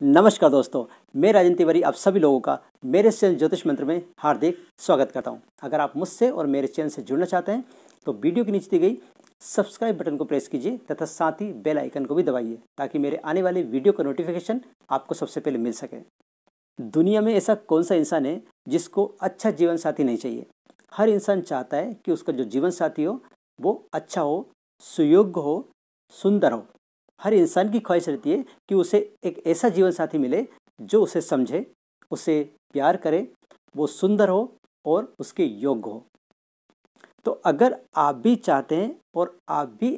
नमस्कार दोस्तों, मैं राजन तिवारी आप सभी लोगों का मेरे चैनल ज्योतिष मंत्र में हार्दिक स्वागत करता हूँ। अगर आप मुझसे और मेरे चैनल से जुड़ना चाहते हैं तो वीडियो के नीचे दी गई सब्सक्राइब बटन को प्रेस कीजिए तथा साथ ही बेल आइकन को भी दबाइए ताकि मेरे आने वाले वीडियो का नोटिफिकेशन आपको सबसे पहले मिल सके। दुनिया में ऐसा कौन सा इंसान है जिसको अच्छा जीवन साथी नहीं चाहिए? हर इंसान चाहता है कि उसका जो जीवन साथी हो, वो अच्छा हो, सुयोग्य हो, सुंदर हो। हर इंसान की ख्वाहिश रहती है कि उसे एक ऐसा जीवन साथी मिले जो उसे समझे, उसे प्यार करे, वो सुंदर हो और उसके योग्य हो। तो अगर आप भी चाहते हैं और आप भी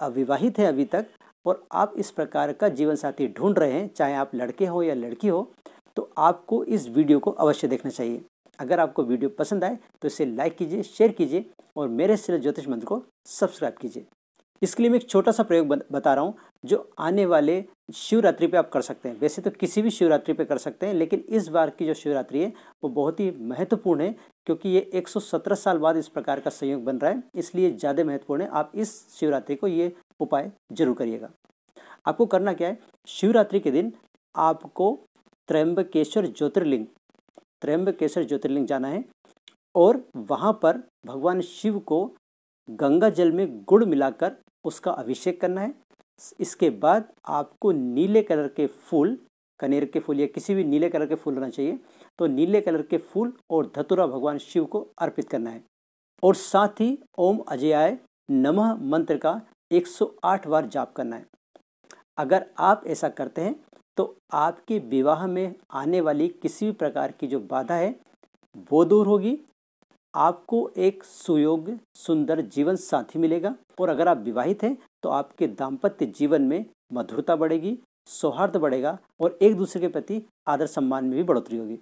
अविवाहित हैं अभी तक और आप इस प्रकार का जीवन साथी ढूंढ रहे हैं, चाहे आप लड़के हो या लड़की हो तो आपको इस वीडियो को अवश्य देखना चाहिए। अगर आपको वीडियो पसंद आए तो इसे लाइक कीजिए, शेयर कीजिए और मेरे सिर ज्योतिष मंत्र को सब्सक्राइब कीजिए। इसके लिए मैं एक छोटा सा प्रयोग बता रहा हूँ, जो आने वाले शिवरात्रि पे आप कर सकते हैं। वैसे तो किसी भी शिवरात्रि पे कर सकते हैं, लेकिन इस बार की जो शिवरात्रि है, वो बहुत ही महत्वपूर्ण है, क्योंकि ये 117 साल बाद इस प्रकार का संयोग बन रहा है, इसलिए ज़्यादा महत्वपूर्ण है। आप इस शिवरात्रि को ये उपाय ज़रूर करिएगा। आपको करना क्या है, शिवरात्रि के दिन आपको त्रयंबकेश्वर ज्योतिर्लिंग त्रयंबकेश्वर ज्योतिर्लिंग जाना है, और वहाँ पर भगवान शिव को गंगा जल में गुड़ मिलाकर उसका अभिषेक करना है। इसके बाद आपको नीले कलर के फूल, कनेर के फूल या किसी भी नीले कलर के फूल होना चाहिए। तो नीले कलर के फूल और धतुरा भगवान शिव को अर्पित करना है। और साथ ही ओम अजयाय नमः मंत्र का 108 बार जाप करना है। अगर आप ऐसा करते हैं तो आपके विवाह में आने वाली किसी भी प्रकार की जो बाधा है, वो दूर होगी। आपको एक सुयोग्य, सुंदर जीवन साथी मिलेगा और अगर आप विवाहित हैं तो आपके दाम्पत्य जीवन में मधुरता बढ़ेगी, सौहार्द बढ़ेगा और एक दूसरे के प्रति आदर सम्मान में भी बढ़ोतरी होगी।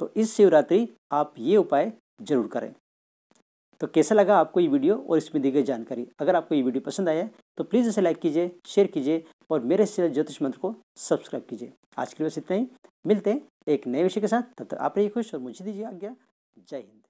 तो इस शिवरात्रि आप ये उपाय ज़रूर करें। तो कैसा लगा आपको ये वीडियो और इसमें दी गई जानकारी? अगर आपको ये वीडियो पसंद आया तो प्लीज़ इसे लाइक कीजिए, शेयर कीजिए और मेरे चैनल ज्योतिष मंत्र को सब्सक्राइब कीजिए। आज के लिए बस इतना ही। मिलते हैं एक नए विषय के साथ। तब तक आप रहिए खुश और मुझे दीजिए आज्ञा। ಜೈ ಹಿಂದ್